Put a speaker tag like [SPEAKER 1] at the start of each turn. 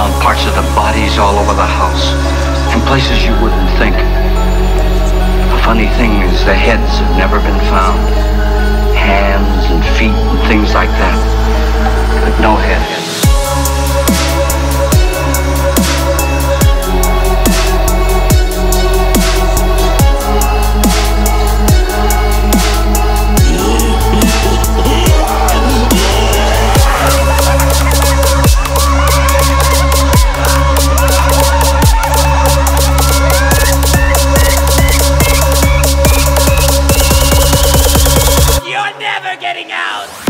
[SPEAKER 1] found parts of the bodies all over the house, in places you wouldn't think. The funny thing is the heads have never been found. Hands and feet and things like that. But no head. never getting out!